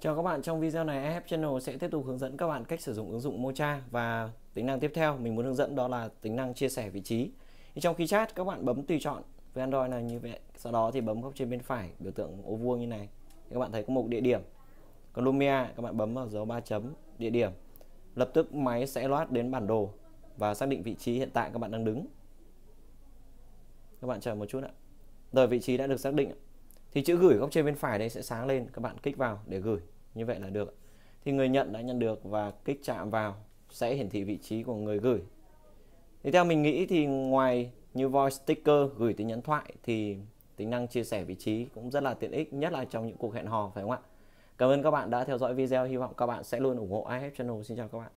Chào các bạn, trong video này AF Channel sẽ tiếp tục hướng dẫn các bạn cách sử dụng ứng dụng Mocha và tính năng tiếp theo mình muốn hướng dẫn đó là tính năng chia sẻ vị trí. Thì trong khi chat các bạn bấm tùy chọn với Android là như vậy, sau đó thì bấm góc trên bên phải biểu tượng ô vuông như này. Thì các bạn thấy có một địa điểm. Còn Lumia các bạn bấm vào dấu ba chấm địa điểm. Lập tức máy sẽ loát đến bản đồ và xác định vị trí hiện tại các bạn đang đứng. Các bạn chờ một chút ạ. Rồi vị trí đã được xác định thì chữ gửi góc trên bên phải đây sẽ sáng lên, các bạn kích vào để gửi, như vậy là được. Thì người nhận đã nhận được và kích chạm vào sẽ hiển thị vị trí của người gửi. Thì theo mình nghĩ thì ngoài như voice sticker, gửi tin nhắn thoại thì tính năng chia sẻ vị trí cũng rất là tiện ích, nhất là trong những cuộc hẹn hò, phải không ạ? Cảm ơn các bạn đã theo dõi video, hy vọng các bạn sẽ luôn ủng hộ IF Channel. Xin chào các bạn.